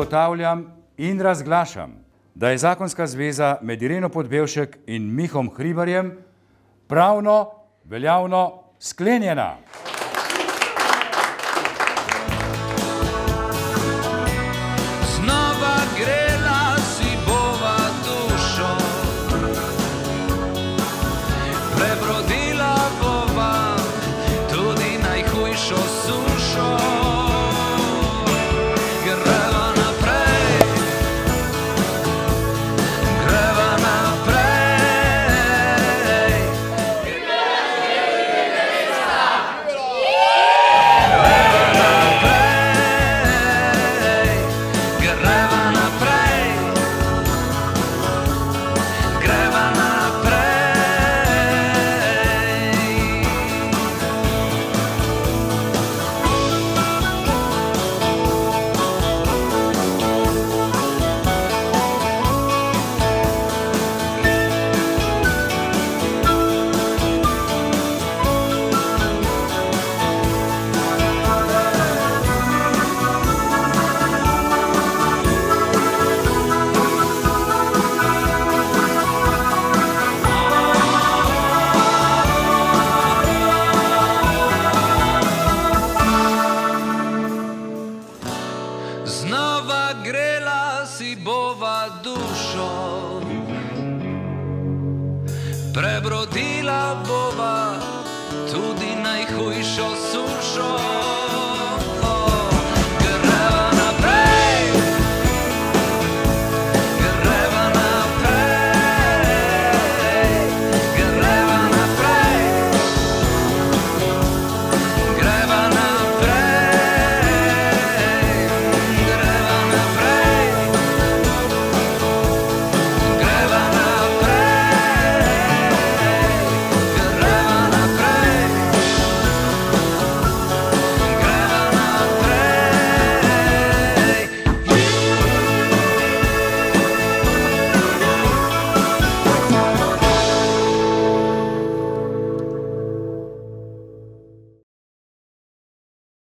ugotavljam in razglašam, da je zakonska zveza med Ireno Podbevšek in Mihom Hribarjem pravno veljavno sklenjena. Znova grela si bova dušo, prebrodila bova tudi najhujšo sušo.